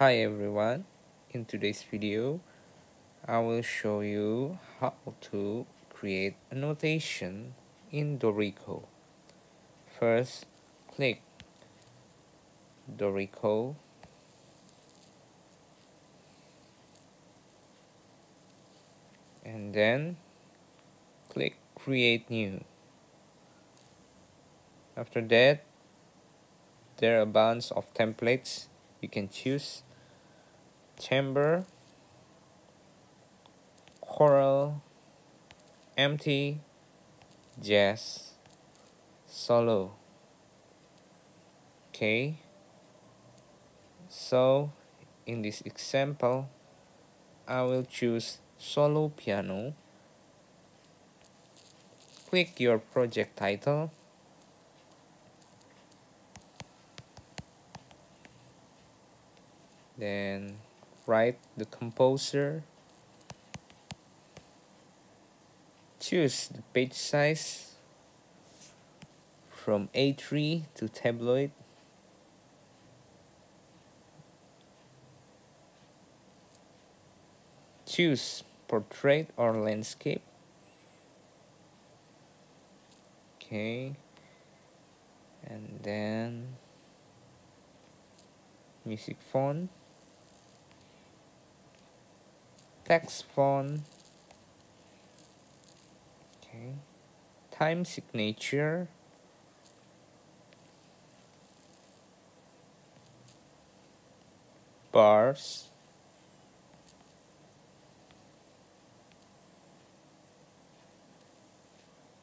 Hi everyone, in today's video I will show you how to create a notation in Dorico. First click Dorico and then click create new. After that there are a bunch of templates you can choose chamber choral empty jazz solo. Okay. So in this example I will choose solo piano. Click your project title. Then write the composer. Choose the page size. From A3 to tabloid. Choose portrait or landscape. Okay. And then music font text font okay. Time signature. Bars.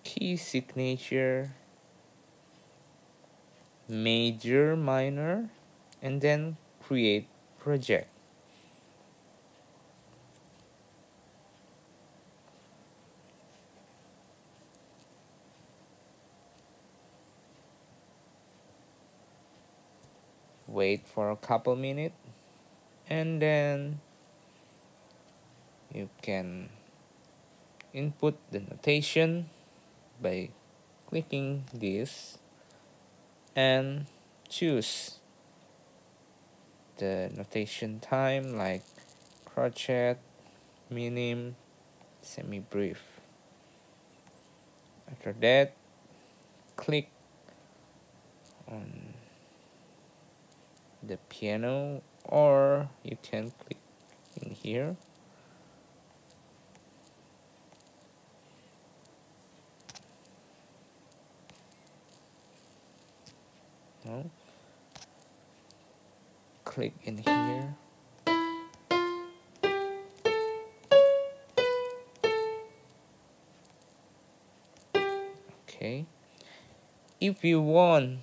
Key signature. Major minor and then create project wait for a couple minutes and then you can input the notation by clicking this and choose the notation time like crotchet, minim, semibreve. After that, click on the piano or you can click in here. No click in here. Okay. If you want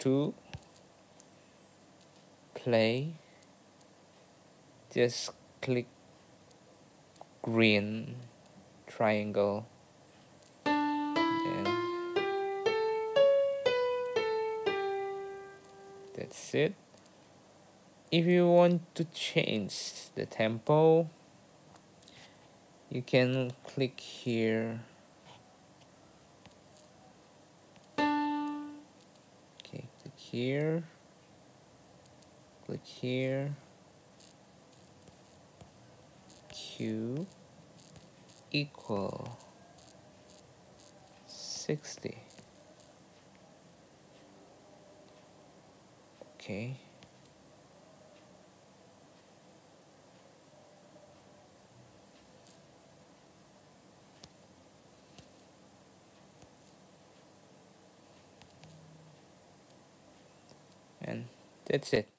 to play. Just click green triangle. And that's it. If you want to change the tempo you can click here. Okay click here click here. Q equal 60 okay. And that's it